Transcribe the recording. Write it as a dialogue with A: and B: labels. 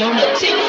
A: လုံးနဲ့ဖြစ်